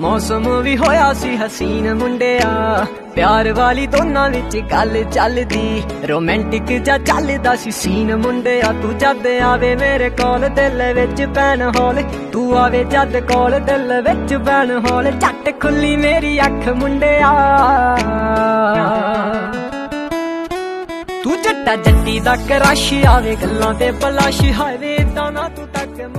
ਮੌਸਮ ਵੀ ਹੋਇਆ ਸੀ ਹਸੀਨ ਮੁੰਡਿਆ। ਪਿਆਰ ਵਾਲੀ ਦੋਨਾਂ ਵਿੱਚ ਗੱਲ ਚੱਲਦੀ। ਰੋਮਾਂਟਿਕ ਜਾਂ ਚੱਲਦਾ ਸੀ ਸੀਨ ਮੁੰਡਿਆ। ਤੂੰ ਜਦ ਆਵੇ ਮੇਰੇ ਕੋਲ ਦਿਲ ਵਿੱਚ ਪੈਣ ਹੋਲ, ਤੂੰ ਆਵੇ ਜਦ ਕੋਲ ਦਿਲ ਵਿੱਚ ਪੈਣ ਹੋਲ। ਝੱਟ ਖੁੱਲੀ ਮੇਰੀ ਅੱਖ ਮੁੰਡਿਆ। ਤੂੰ ਜੱਟਾ ਜੱਟੀ ਦਾ ਕਰਸ਼, ਆਵੇ ਗੱਲਾਂ ਤੇ ਬਲਾਸ਼ ਹਾਵੇ ਤਾਂ ਨਾ ਤੂੰ ਤੱਕ